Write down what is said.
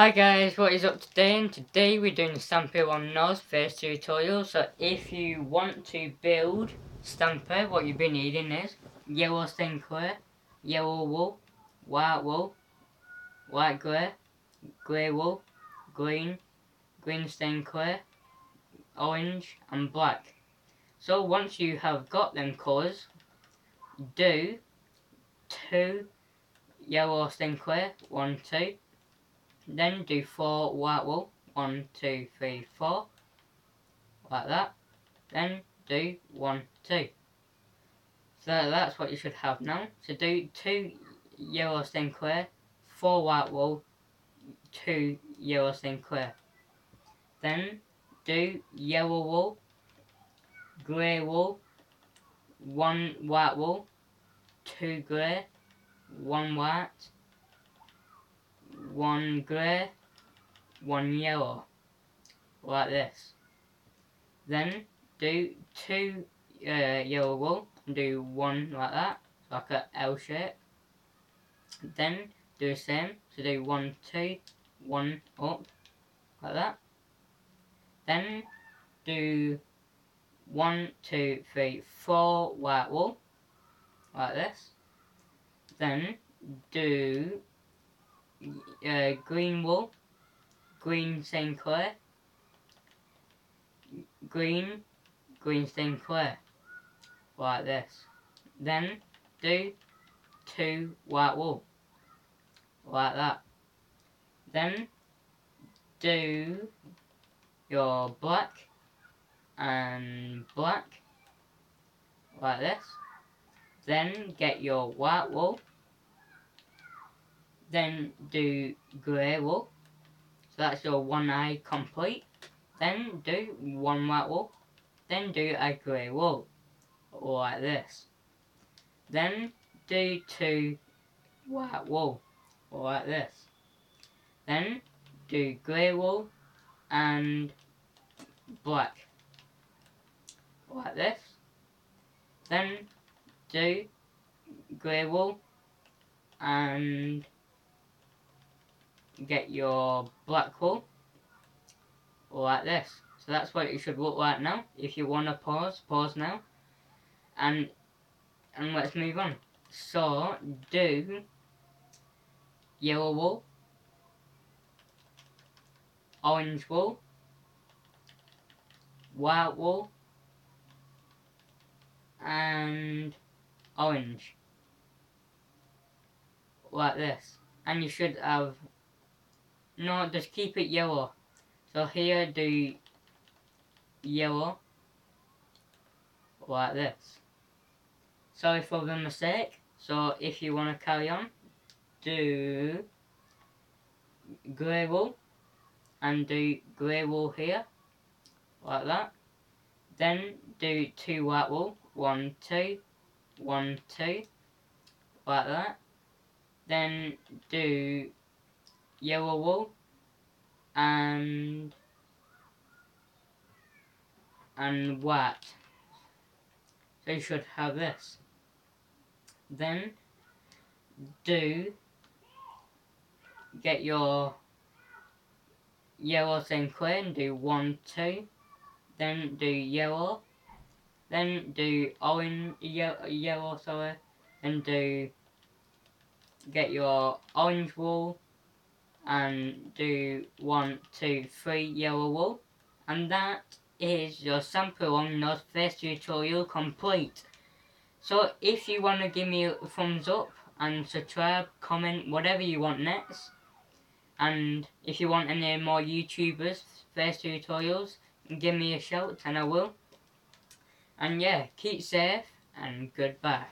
Hi guys, what is up today? And today we're doing the Stampylongnose first tutorial. So if you want to build Stampy, what you'll be needing is yellow stained clay, yellow wool, white wool, white grey, grey wool, green, green stained clay, orange and black. So once you have got them colours, do two yellow stained clay, one, two, then do four white wool. One, two, three, four. Like that. Then do one, two. So that's what you should have now. So do two yellow stained clay, four white wool, two yellow stained clay. Then do yellow wool, grey wool, one white wool, two grey, one white, one grey, one yellow, like this. Then do two uh, yellow wool, and do one like that, like a L shape. Then do the same, so do one, two, one up, like that. Then do one, two, three, four white wool, like this. Then do uh, green wool, green stained clay, green, green stained clay, like this. Then do two white wool, like that. Then do your black and black, like this. Then get your white wool then do grey wool. So that's your one eye complete. Then do one white wool. Then do a grey wool. Like this. Then do two white wool. Like this. Then do grey wool and black. Like this. Then do grey wool and get your black wool like this. So that's what it should look like now. If you want to pause, pause now. And and let's move on. So do yellow wool, orange wool, white wool, and orange. Like this. And you should have no, just keep it yellow. So here do yellow like this. Sorry for the mistake. So if you want to carry on, do grey wool and do grey wool here like that. Then do two white wool, one, two, one, two, like that. Then do yellow wool and and white. So you should have this. Then do get your yellow thing clear and do one, two. Then do yellow. Then do orange, yellow, yellow sorry. Then do get your orange wool and do one, two, three yellow wool. And that is your Stampylongnose first tutorial complete. So if you want to give me a thumbs up and subscribe, comment, whatever you want next. And if you want any more YouTubers, first tutorials, give me a shout and I will. And yeah, keep safe and goodbye.